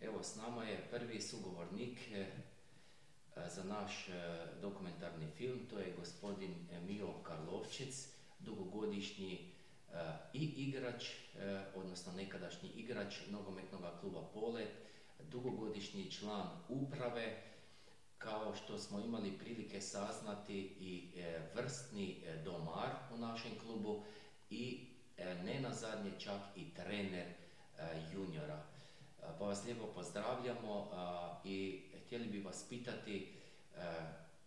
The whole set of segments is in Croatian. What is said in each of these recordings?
Evo, s nama je prvi sugovornik e, za naš e, dokumentarni film, to je gospodin Mio Karlovčić, dugogodišnji e, i igrač, odnosno nekadašnji igrač nogometnog kluba Polet, dugogodišnji član uprave, kao što smo imali prilike saznati i vrstni domar u našem klubu i ne na zadnje čak i trener juniora. Pa vas lijepo pozdravljamo i htjeli bi vas pitati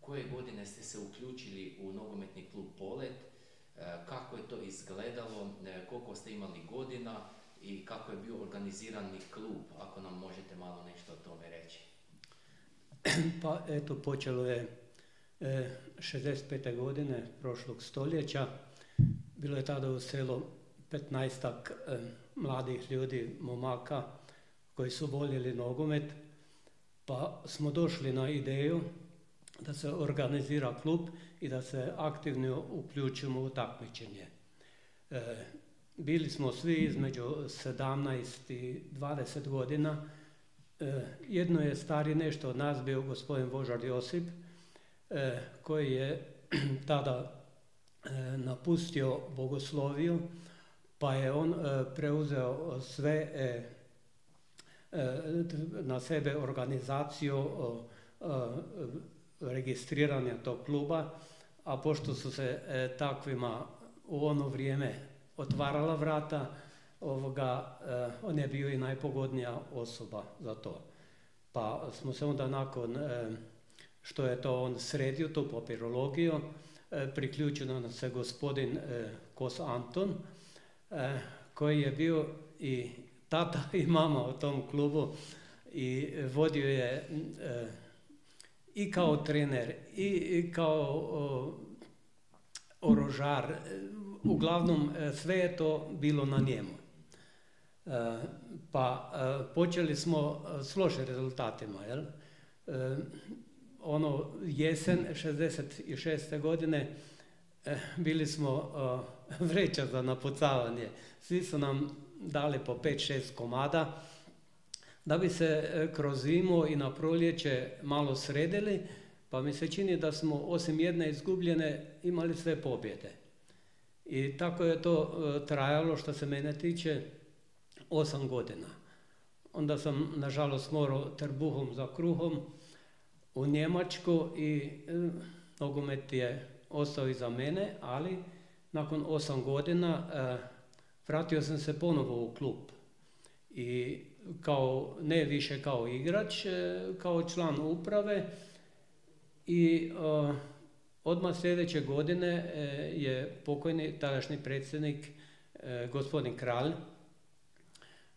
koje godine ste se uključili u nogometni klub Polet, kako je to izgledalo, koliko ste imali godina i kako je bio organizirani klub, ako nam možete malo nešto o tome reći. Pa eto, počelo je 65. E, godine prošlog stoljeća. Bilo je tada u selu 15 e, mladih ljudi, momaka, koji su voljeli nogomet, pa smo došli na ideju da se organizira klub i da se aktivno uključimo u takmičenje. E, bili smo svi između 17 i 20 godina. E, jedno je stari nešto od nas bio gospodin Božar Josip, e, koji je tada napustio bogosloviju, pa je on preuzeo sve E, na sebe organizaciju registriranja tog kluba, a pošto su se e, takvima u ono vrijeme otvarala vrata, ovoga, e, on je bio i najpogodnija osoba za to. Pa smo se onda nakon što je to on sredio, tu papirologiju, priključeno na se gospodin Kos Anton, koji je bio i tata i mama u tom klubu i vodio je e, i kao trener i, kao orožar. Uglavnom e, sve je to bilo na njemu. E, pa počeli smo s lošim rezultatima. Jel? ono jesen 66. godine bili smo vreća za napucavanje. Svi su nam dali po 5-6 komada, da bi se e, kroz zimu i na proljeće malo sredili, pa mi se čini da smo osim jedne izgubljene imali sve pobjede. I tako je to e, trajalo što se mene tiče 8 godina. Onda sam nažalost morao trbuhom za kruhom u Njemačku i e, nogomet je ostao iza mene, ali nakon 8 godina vratio sam se ponovo u klub i kao, ne više kao igrač, e, kao član uprave i uh, odmah sljedeće godine e, je pokojni tadašnji predsjednik gospodin Kralj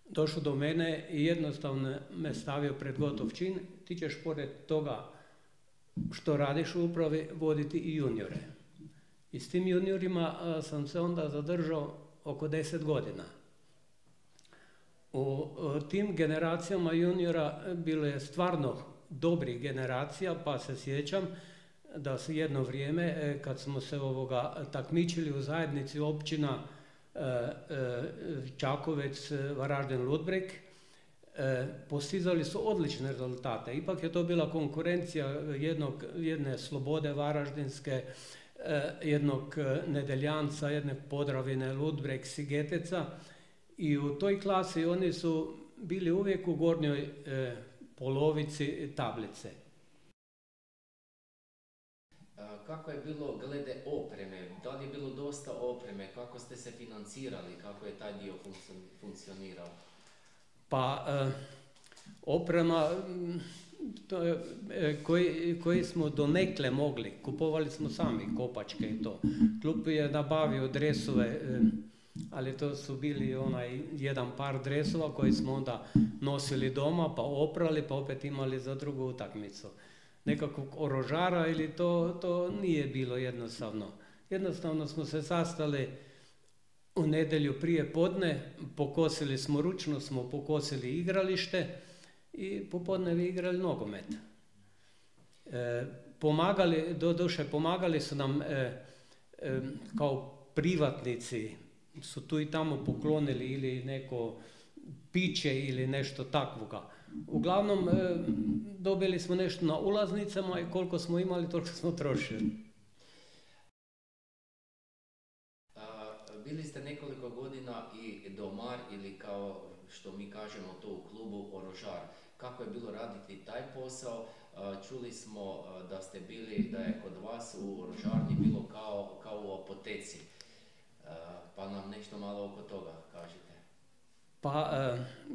došao do mene i jednostavno me stavio pred gotov čin, ti ćeš pored toga što radiš u upravi voditi i juniore. I s tim juniorima sam se onda zadržao oko 10 godina. U tim generacijama juniora bilo je stvarno dobrih generacija, pa se sjećam da se jedno vrijeme e, kad smo se ovoga takmičili u zajednici općina e, e, Čakovec, Varaždin, Ludbreg, postizali su odlične rezultate. Ipak je to bila konkurencija jednog, jedne slobode varaždinske, jednog eh, Nedeljanca, jednog Podravine, Ludbreg, Sigeteca i u toj klasi oni su bili uvijek u gornjoj eh, polovici tablice. Kako je bilo glede opreme? Da li je bilo dosta opreme? Kako ste se financirali? Kako je taj dio funkcionirao? Pa, oprema, to, e, koji, koji smo donekle mogli, kupovali smo sami kopačke i to. Klub je nabavio dresove, e, ali to su bili onaj jedan par dresova koji smo onda nosili doma, pa oprali, pa opet imali za drugu utakmicu. Nekakvog orožara ili to, to nije bilo jednostavno. Jednostavno smo se sastali u nedjelju prije podne, pokosili smo ručno, smo pokosili igralište, i popodne igrali nogomet. E, pomagali, do duše pomagali su nam e, e, kao privatnici, su tu i tamo poklonili ili neko piće ili nešto takvoga. Uglavnom, dobili smo nešto na ulaznicama i koliko smo imali, toliko smo trošili. Bili ste nekoliko godina i domar ili kao što mi kažemo to u klubu orožar. Kako je bilo raditi taj posao? Čuli smo da ste bili, da je kod vas u orožarni bilo kao, kao u apoteci. Pa nam nešto malo oko toga kažite. Pa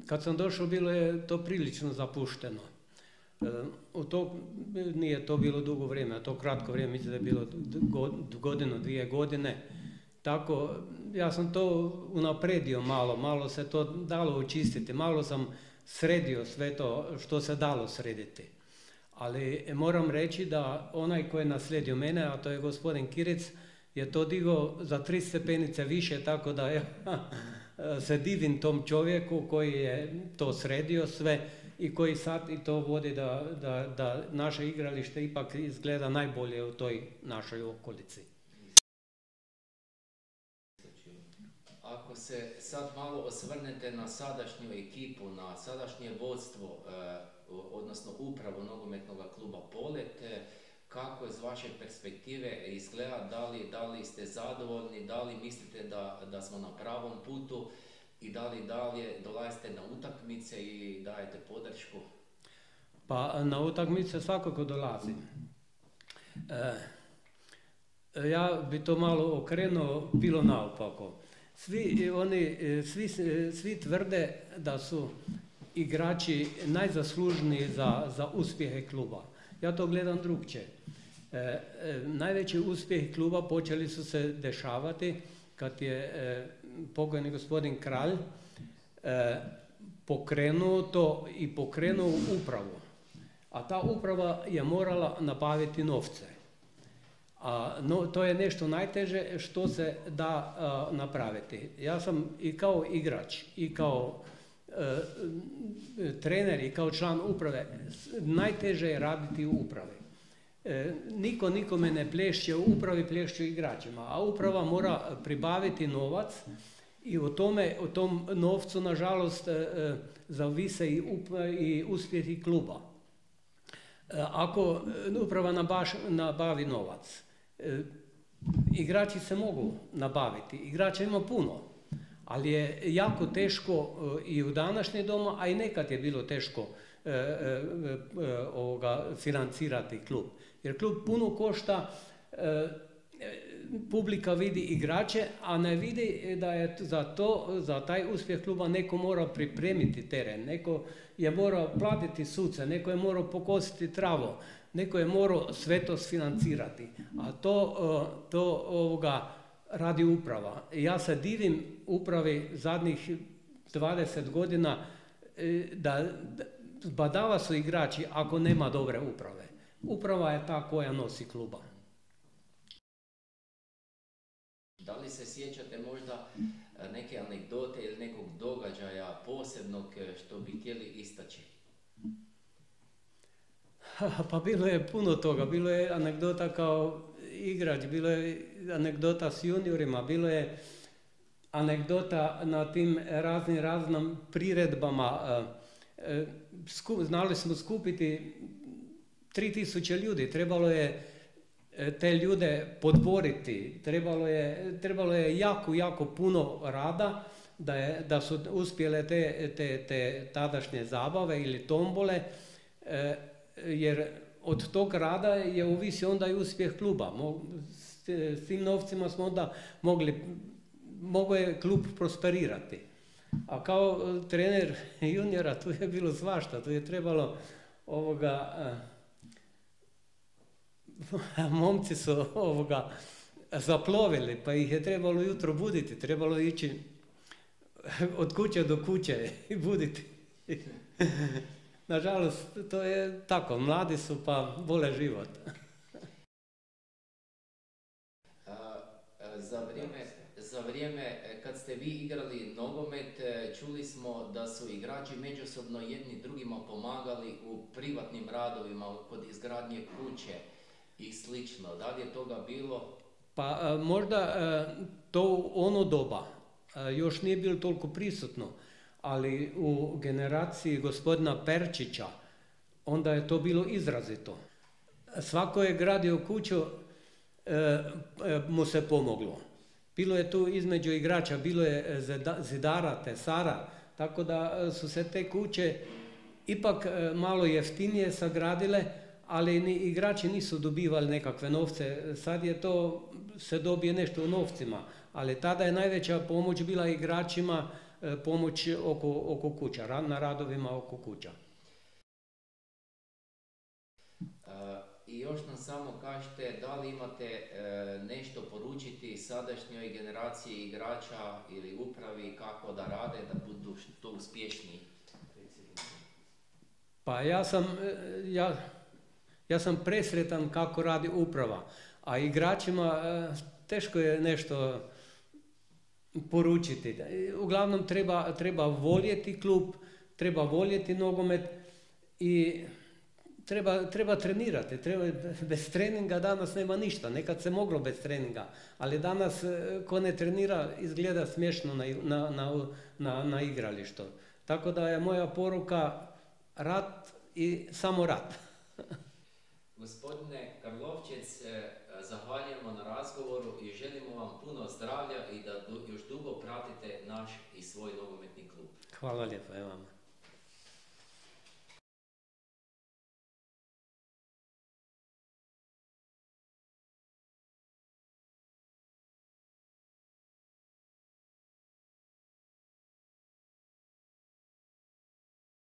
kad sam došao bilo je to prilično zapušteno. U to, nije to bilo dugo vrijeme, a to kratko vrijeme, mislim da je bilo godinu, dvije godine. Tako, ja sam to unapredio malo, malo se to dalo očistiti, malo sam sredio sve to što se dalo srediti. Ali moram reći da onaj koji je naslijedio mene, a to je gospodin Kirec, je to digao za tri stepenice više, tako da ja se divim tom čovjeku koji je to sredio sve i koji sad i to vodi da, da, da naše igralište ipak izgleda najbolje u toj našoj okolici. Ako se sad malo osvrnete na sadašnju ekipu, na sadašnje vodstvo, e, odnosno upravo nogometnog kluba Polet, kako iz vaše perspektive izgleda, da li, da li ste zadovoljni, da li mislite da, da smo na pravom putu i da li dalje dolazite na utakmice i dajete podršku? Pa na utakmice svakako dolazim. E, ja bi to malo okrenuo, bilo naopako. Svi, oni, svi, svi tvrde da su igrači najzaslužniji za, za uspjehe kluba. Ja to gledam drugče. E, e, najveći uspjeh kluba počeli su se dešavati kad je e, pokojni gospodin Kralj e, pokrenuo to i pokrenuo upravu. A ta uprava je morala nabaviti novce. A no, to je nešto najteže što se da napraviti. Ja sam i kao igrač i kao e, trener i kao član uprave, najteže je raditi u upravi. E, niko nikome ne plješće u upravi, plješće igračima, a uprava mora pribaviti novac i o tome, o tom novcu, nažalost, e, e, zavise i, i uspjehi kluba. Ako uprava nabavi novac, igrači se mogu nabaviti, igrača ima puno, ali je jako teško i u današnje doma, a i nekad je bilo teško ovoga, financirati klub. Jer klub puno košta, e, publika vidi igrače, a ne vidi da je za to, za taj uspjeh kluba neko mora pripremiti teren, neko je morao platiti suce, neko je morao pokositi travo, neko je morao sve to sfinancirati. A to, to ovoga radi uprava. Ja se divim upravi zadnjih 20 godina e, da badava su igrači ako nema dobre uprave. Uprava je ta koja nosi kluba. Da li se sjećate možda e, neke anegdote ili nekog događaja posebnog e, što bi htjeli istaći? Pa bilo je puno toga. Bilo je anegdota kao igrač, bilo je anegdota s juniorima, bilo je anegdota na tim raznim raznim priredbama. E, znali smo skupiti 3000 ljudi, trebalo je te ljude podboriti, trebalo je, trebalo je jako, jako puno rada da, je, da su uspjele te, te, te tadašnje zabave ili tombole, e, jer od tog rada je uvisi onda i uspjeh kluba. S tim novcima smo onda mogli, mogao je klub prosperirati. A kao trener juniora tu je bilo svašta, tu je trebalo ovoga momci su ovoga zaplovili, pa ih je trebalo jutro buditi, trebalo ići od kuće do kuće i buditi. Nažalost, to je tako, mladi su pa vole život. za, vrijeme, za vrijeme e, kad ste vi igrali nogomet, e, čuli smo da su igrači međusobno jedni drugima pomagali u privatnim radovima kod izgradnje kuće i slično. Da li je toga bilo? Pa možda to ono doba još nije bilo toliko prisutno, ali u generaciji gospodina Perčića onda je to bilo izrazito. Svako je gradio kuću, e, e, mu se pomoglo. Bilo je tu između igrača, bilo je zidara, tesara, tako da su se te kuće ipak malo jeftinije sagradile, ali ni igrači nisu dobivali nekakve novce. Sad je to, se dobije nešto u novcima, ali tada je najveća pomoć bila igračima e, pomoć oko, oko kuća, na radovima oko kuća. E, I još nam samo kažete da li imate e, nešto poručiti sadašnjoj generaciji igrača ili upravi kako da rade da budu što uspješniji? Pa ja sam, ja, ja sam presretan kako radi uprava, a igračima teško je nešto poručiti. Uglavnom treba, treba voljeti klub, treba voljeti nogomet i treba, treba trenirati. Treba, bez treninga danas nema ništa. Nekad se moglo bez treninga, ali danas e, ko ne trenira izgleda smiješno na, na, na, na, igralištu. Tako da je moja poruka rat i samo rat. Gospodine Karlovčec, e, zahvaljujemo na razgovoru i želimo vam puno zdravlja i da još dugo pratite naš i svoj nogometni klub. Hvala lijepo, evo vam.